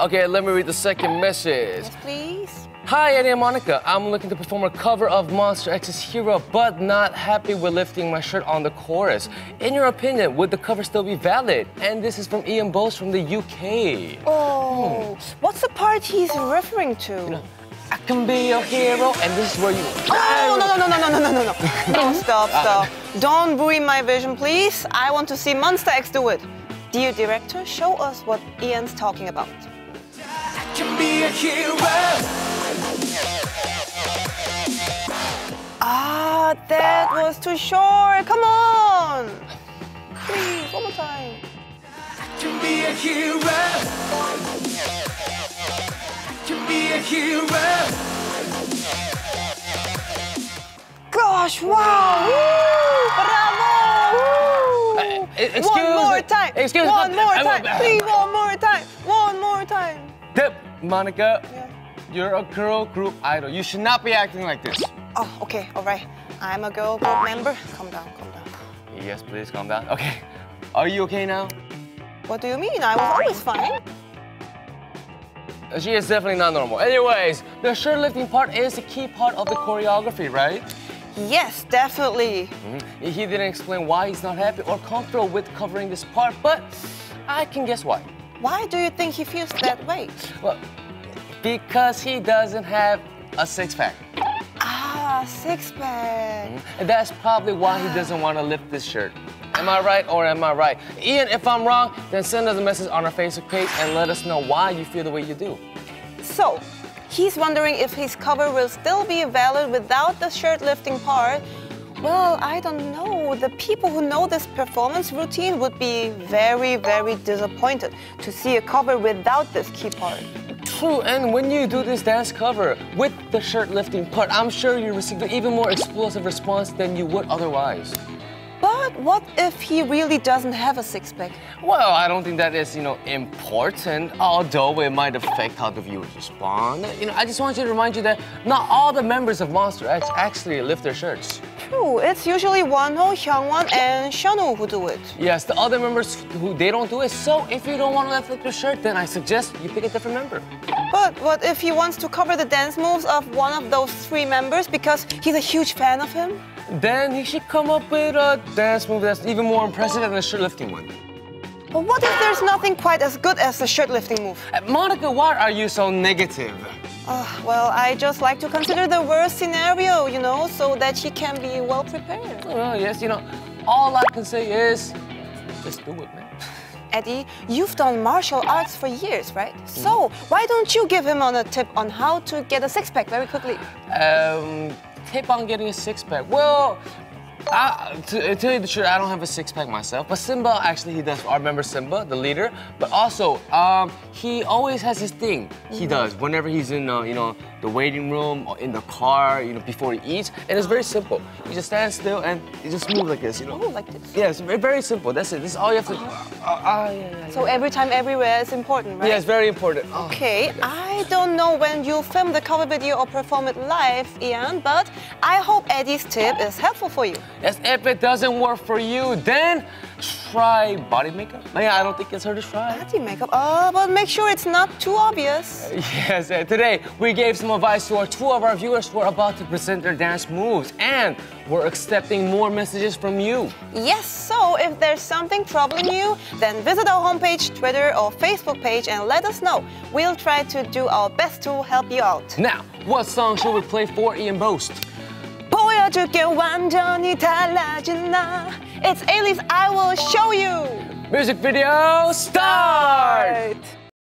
Okay, let me read the second message. Yes, please. Hi, Eddie and Monica. I'm looking to perform a cover of MONSTA X's Hero, but not happy with lifting my shirt on the chorus. In your opinion, would the cover still be valid? And this is from Ian Bose from the UK. Oh, what's the part he's referring to? I can be your hero, and this is where you. Oh, no, no, no, no, no, no, no, no. No, stop, stop. Don't ruin my vision, please. I want to see MONSTA X do it. Dear director, show us what Ian's talking about. Can be a hero. Ah, that was too short. Come on. Please, one more time. Can be a hero. Can be a hero. Gosh, wow. Woo, bravo. Woo. Uh, excuse one more me. time. Excuse me. One more time. Please, one more time. One more time. Dip, Monica, Yeah. you're a girl group idol. You should not be acting like this. Oh, okay, all right. I'm a girl group member. Calm down, calm down. Yes, please calm down. Okay. Are you okay now? What do you mean? I was always fine. She is definitely not normal. Anyways, the shirt lifting part is a key part of the choreography, right? Yes, definitely. Mhm. He didn't explain why he's not happy or comfortable with covering this part, but I can guess why. Why do you think he feels that way? Well, because he doesn't have a six pack. Ah, six pack. And that's probably why he doesn't want to lift this shirt. Am I right or am I right? Ian, if I'm wrong, then send us a message on our Facebook page and let us know why you feel the way you do. So, he's wondering if his cover will still be valid without the shirt lifting part. Well, I don't know. The people who know this performance routine would be very, very disappointed to see a cover without this key part. True, and when you do this dance cover with the shirt lifting part, I'm sure you receive an even more explosive response than you would otherwise. But what if he really doesn't have a six pack? Well, I don't think that is, you know, important, although it might affect how the viewers respond. You know, I just want you to remind you that not all the members of MONSTA X actually lift their shirts. True, it's usually Wonho, Hyungwon, and Shownu who do it. Yes, the other members who they don't do it. So if you don't want to lift your shirt, then I suggest you pick a different member. But what if he wants to cover the dance moves of one of those three members because he's a huge fan of him? Then he should come up with a dance move that's even more impressive than the shirt lifting one. But what if there's nothing quite as good as the shirt lifting move? Uh, Monica, why are you so negative? Uh, well, I just like to consider the worst scenario, you know, so that he can be well prepared. Well, yes, you know, all I can say is just do it, man. Eddie, you've done martial arts for years, right? So why don't you give him on a tip on how to get a six pack very quickly? Um, tip on getting a six pack. Well, I, to, tell you the truth, I don't have a six pack myself, but Simba actually he does. I remember Simba, the leader, but also um, he always has his thing. He does whenever he's in uh, you know the waiting room or in the car, you know before he eats, and it's very simple. You just stand still and you just move like this, you know. Oh, like this. Yeah, it's very, very simple. That's it. This is all you have to. do. Uh, uh, yeah, yeah, So every time, everywhere is important, right? yeah, it's very important. Oh. Okay, I don't know when you'll film the cover video or perform it live, Ian, but I hope Eddie's tip is helpful for you. Yes, if it doesn't work for you, then try body makeup. Yeah, I don't think it's hard to try. Body makeup, oh, but make sure it's not too obvious. Yes, uh, today we gave some advice to our two of our viewers who are about to present their dance moves, and we're accepting more messages from you. Yes, so if there's something troubling you, then visit our homepage, Twitter, or Facebook page and let us know. We'll try to do our best to help you out. Now, what song should we play for Ian Boast? 보여줄게 완전히 달라진 나. It's Ailee's, I will show you. 뮤직비디오 스타트!